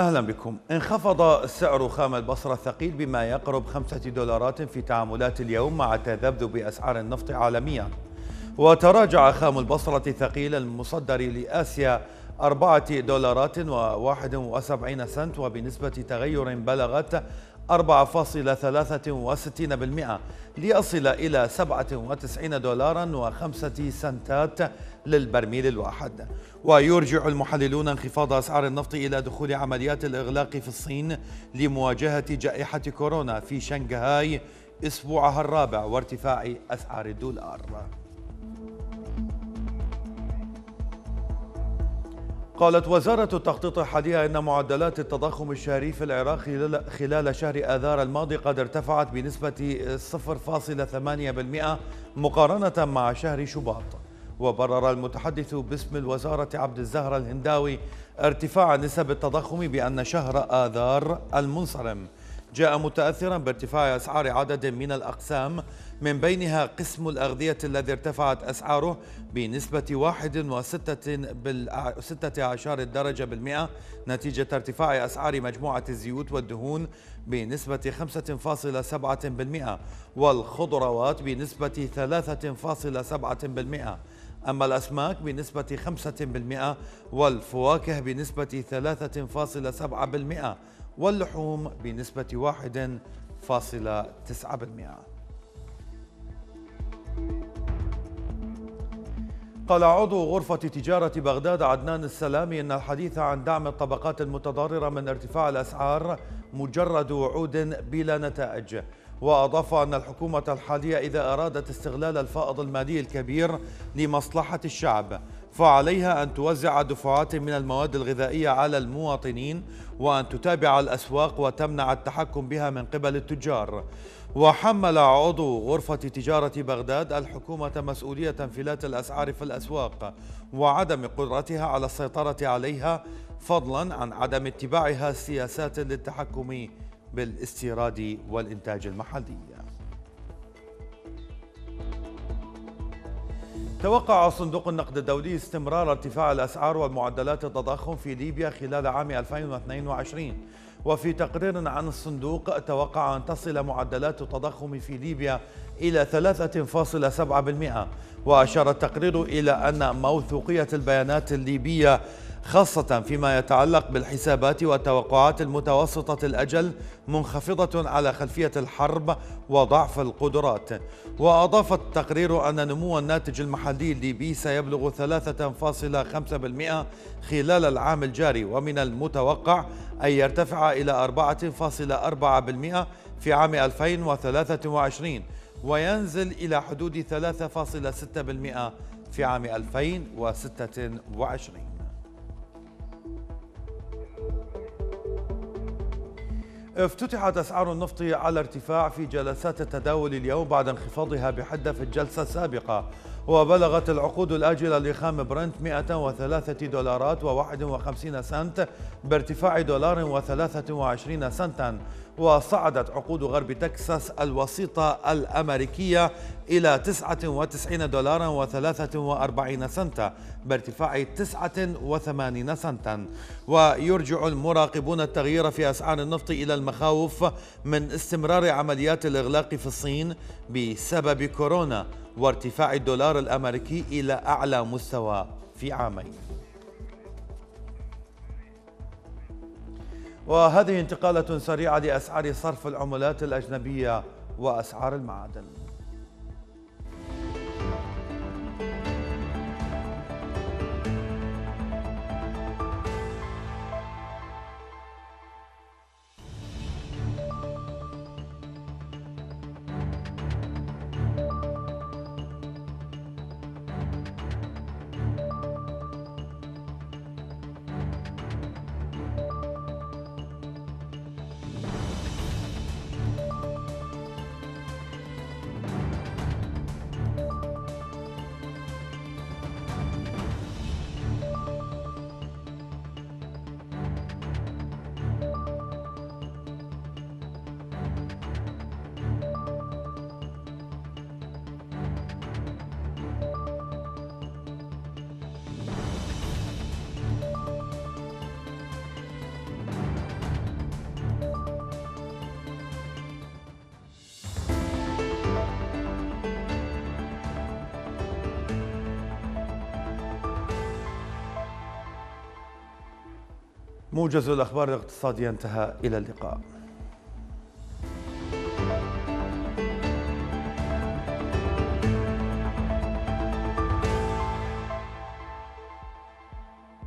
أهلا بكم. انخفض سعر خام البصرة الثقيل بما يقرب خمسة دولارات في تعاملات اليوم مع تذبذب أسعار النفط عالميا. وتراجع خام البصرة الثقيل المصدر لآسيا أربعة دولارات وواحد وسبعين سنت وبنسبة تغير بلغت 4.63% ليصل إلى 97 دولارا وخمسة سنتات للبرميل الواحد. ويرجع المحللون انخفاض أسعار النفط إلى دخول عمليات الإغلاق في الصين لمواجهة جائحة كورونا في شنغهاي أسبوعها الرابع وارتفاع أسعار الدولار. قالت وزارة التخطيط الحالية أن معدلات التضخم الشهري في العراق خلال شهر آذار الماضي قد ارتفعت بنسبة 0.8% مقارنة مع شهر شباط. وبرر المتحدث باسم الوزارة عبد الزهر الهنداوي ارتفاع نسب التضخم بأن شهر آذار المنصرم. جاء متأثرا بارتفاع أسعار عدد من الأقسام من بينها قسم الأغذية الذي ارتفعت أسعاره بنسبة واحد وستة بالستة عشر الدرجة بالمئة نتيجة ارتفاع أسعار مجموعة الزيوت والدهون بنسبة خمسة فاصلة سبعة بالمئة والخضروات بنسبة ثلاثة فاصلة سبعة بالمئة. أما الأسماك بنسبة خمسة بالمئة والفواكه بنسبة ثلاثة فاصلة سبعة بالمئة واللحوم بنسبة واحد فاصلة تسعة بالمئة. قال عضو غرفة تجارة بغداد عدنان السلامي أن الحديث عن دعم الطبقات المتضررة من ارتفاع الأسعار مجرد وعود بلا نتائج. وأضاف أن الحكومة الحالية إذا أرادت استغلال الفائض المالي الكبير لمصلحة الشعب فعليها أن توزع دفعات من المواد الغذائية على المواطنين وأن تتابع الأسواق وتمنع التحكم بها من قبل التجار. وحمل عضو غرفة تجارة بغداد الحكومة مسؤولية انفلات الأسعار في الأسواق وعدم قدرتها على السيطرة عليها فضلا عن عدم اتباعها سياسات للتحكم بالاستيراد والإنتاج المحلي. توقع صندوق النقد الدولي استمرار ارتفاع الأسعار والمعدلات التضخم في ليبيا خلال عام 2022 وفي تقرير عن الصندوق توقع أن تصل معدلات التضخم في ليبيا إلى 3.7% وأشار التقرير إلى أن موثوقية البيانات الليبية خاصة فيما يتعلق بالحسابات والتوقعات المتوسطة الأجل منخفضة على خلفية الحرب وضعف القدرات. وأضاف التقرير أن نمو الناتج المحلي الليبي سيبلغ 3.5% خلال العام الجاري ومن المتوقع أن يرتفع إلى 4.4% في عام 2023 وينزل إلى حدود 3.6% في عام 2026 افتتحت أسعار النفط على ارتفاع في جلسات التداول اليوم بعد انخفاضها بحدة في الجلسة السابقة. وبلغت العقود الآجلة لخام برنت 103 دولارات و51 سنت بارتفاع دولار و23 سنتا. وصعدت عقود غرب تكساس الوسيطة الأمريكية إلى 99 دولارا و43 سنتا بارتفاع 89 سنتا. ويرجع المراقبون التغيير في أسعار النفط إلى المخاوف من استمرار عمليات الإغلاق في الصين بسبب كورونا وارتفاع الدولار الأمريكي إلى أعلى مستوى في عامين. وهذه انتقالة سريعة لأسعار صرف العملات الأجنبية وأسعار المعادن. موجز الأخبار الاقتصادية انتهى إلى اللقاء.